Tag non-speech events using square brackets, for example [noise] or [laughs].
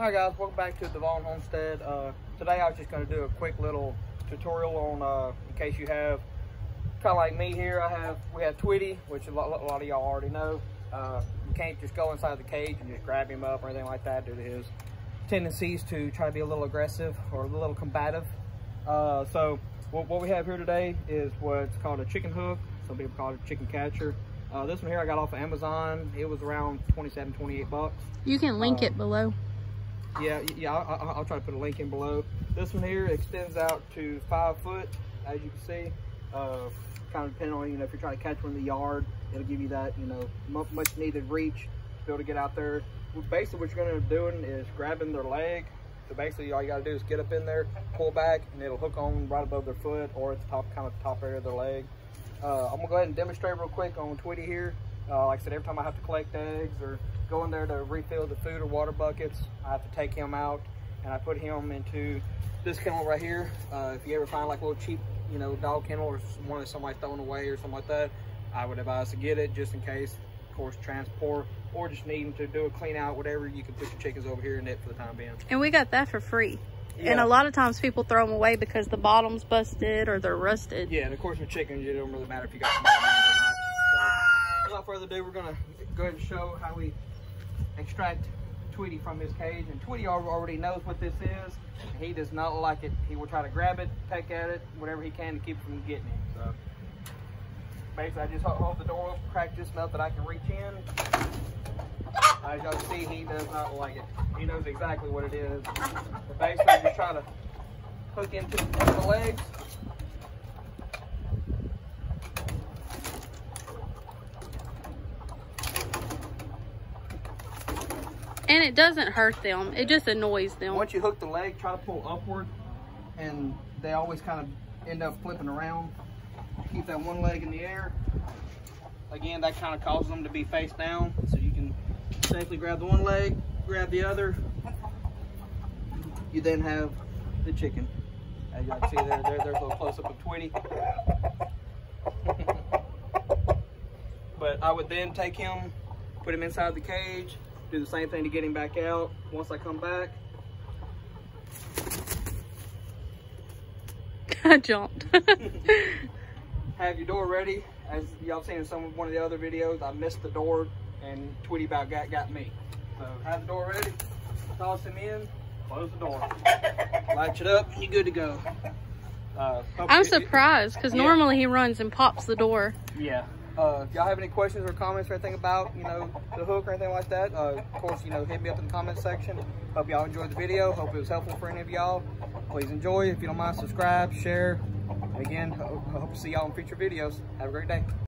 Alright guys, welcome back to the Vaughn Homestead. Uh, today I was just going to do a quick little tutorial on, uh, in case you have, kind of like me here, I have, we have Tweety, which a lot, a lot of y'all already know. Uh, you can't just go inside the cage and just grab him up or anything like that due to his tendencies to try to be a little aggressive or a little combative. Uh, so what, what, we have here today is what's called a chicken hook. Some people call it a chicken catcher. Uh, this one here I got off of Amazon. It was around 27, 28 bucks. You can link uh, it below. Yeah, yeah, I'll, I'll, try to put a link in below. This one here extends out to five foot, as you can see. Uh, kind of depending on, you know, if you're trying to catch one in the yard, it'll give you that, you know, much needed reach to be able to get out there. Basically, what you're going to be doing is grabbing their leg. So basically, all you got to do is get up in there, pull back, and it'll hook on right above their foot or at the top, kind of top area of their leg. Uh, I'm to go ahead and demonstrate real quick on Tweety here. Uh, like I said, every time I have to collect eggs or go in there to refill the food or water buckets, I have to take him out and I put him into this kennel right here. Uh, if you ever find like a little cheap, you know, dog kennel or one that somebody's throwing away or something like that, I would advise to get it just in case, of course, transport or just needing to do a clean out, whatever, you can put your chickens over here in it for the time being. And we got that for free. Yeah. And a lot of times people throw them away because the bottom's busted or they're rusted. Yeah, and of course with chickens, it don't really matter if you got some bottom or not. So, without further ado, we're gonna go ahead and show how we extract Tweety from his cage. And Tweety already knows what this is. He does not like it. He will try to grab it, peck at it, whatever he can to keep from getting it. So basically, I just hold the door open, crack just enough that I can reach in. As y'all see, he does not like it. He knows exactly what it is. But basically, just try to hook into the legs And it doesn't hurt them. It just annoys them. Once you hook the leg, try to pull upward. And they always kind of end up flipping around. Keep that one leg in the air. Again, that kind of causes them to be face down. So you can safely grab the one leg, grab the other. You then have the chicken. As you can see there, there there's a little close-up of Tweety. [laughs] but I would then take him, put him inside the cage, do the same thing to get him back out. Once I come back. [laughs] I jumped. [laughs] have your door ready. As y'all seen in some one of the other videos, I missed the door and Tweety about got, got me. So have the door ready, toss him in, close the door. [laughs] Latch it up, and you're good to go. Uh, I'm surprised because yeah. normally he runs and pops the door. Yeah. Uh, if y'all have any questions or comments or anything about, you know, the hook or anything like that, uh, of course, you know, hit me up in the comments section. Hope y'all enjoyed the video. Hope it was helpful for any of y'all. Please enjoy. If you don't mind, subscribe, share. Again, I hope to see y'all in future videos. Have a great day.